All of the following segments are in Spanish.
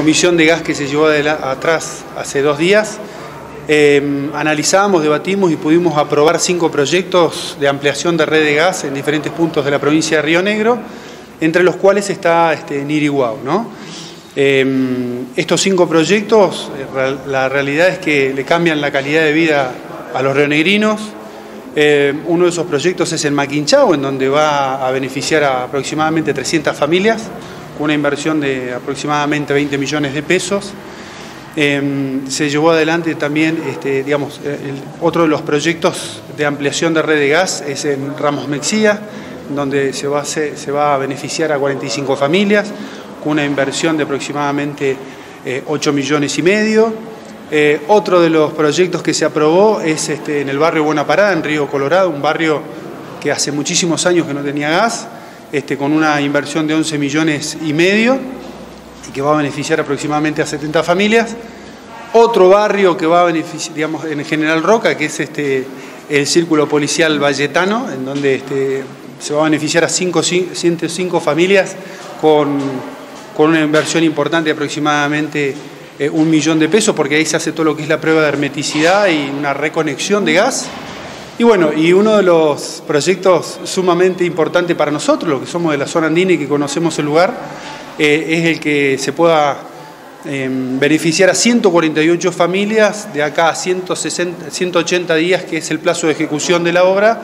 comisión de gas que se llevó atrás hace dos días, em, analizamos, debatimos y pudimos aprobar cinco proyectos de ampliación de red de gas en diferentes puntos de la provincia de Río Negro, entre los cuales está este, Niriguau. ¿no? Em, estos cinco proyectos, eh, la realidad es que le cambian la calidad de vida a los rionegrinos. Em, uno de esos proyectos es el Maquinchao, en donde va a beneficiar a aproximadamente 300 familias, una inversión de aproximadamente 20 millones de pesos. Em, se llevó adelante también, este, digamos, otro de los proyectos de ampliación de red de gas es en Ramos Mexía, donde se va, va a beneficiar a 45 familias con una inversión de aproximadamente 8 eh, millones y medio. Eh, otro de los proyectos que se aprobó es este, en el barrio Buena Parada, en Río Colorado, un barrio que hace muchísimos años que no tenía gas, este, con una inversión de 11 millones y medio y que va a beneficiar aproximadamente a 70 familias. Otro barrio que va a beneficiar, digamos, en General Roca, que es este, el Círculo Policial Valletano, en donde este, se va a beneficiar a 105 familias con con una inversión importante de aproximadamente eh, un millón de pesos, porque ahí se hace todo lo que es la prueba de hermeticidad y una reconexión de gas. Y bueno, y uno de los proyectos sumamente importantes para nosotros, los que somos de la zona andina y que conocemos el lugar, eh, es el que se pueda em, beneficiar a 148 familias de acá a 160, 180 días, que es el plazo de ejecución de la obra,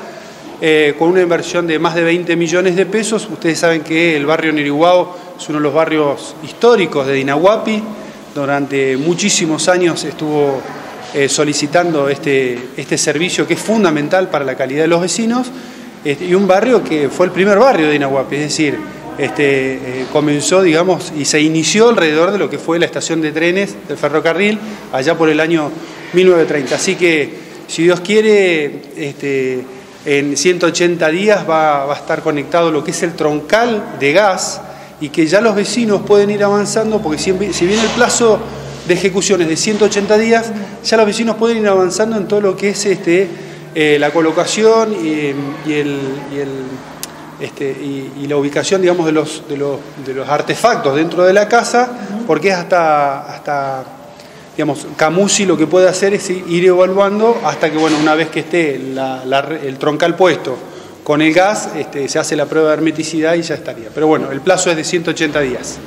eh, con una inversión de más de 20 millones de pesos. Ustedes saben que el barrio Niriguao es uno de los barrios históricos de Dinahuapi. Durante muchísimos años estuvo eh, solicitando este, este servicio que es fundamental para la calidad de los vecinos este, y un barrio que fue el primer barrio de Dinahuapi, es decir, este, eh, comenzó, digamos, y se inició alrededor de lo que fue la estación de trenes del ferrocarril allá por el año 1930. Así que, si Dios quiere, este, en 180 días va, a estar conectado lo que es el troncal de gas y que ya los vecinos pueden ir avanzando, porque si, bien el plazo de ejecución es de 180 días, ya los vecinos pueden ir avanzando en todo lo que es este, eh, la colocación y, el, este, y, la ubicación digamos, de, los, de, los, artefactos dentro de la casa, porque es hasta, hasta digamos, Camusi lo que puede hacer es ir evaluando hasta que, bueno, una vez que esté el troncal puesto con el gas, este, se hace la prueba de hermeticidad y ya estaría. Pero bueno, el plazo es de 180 días.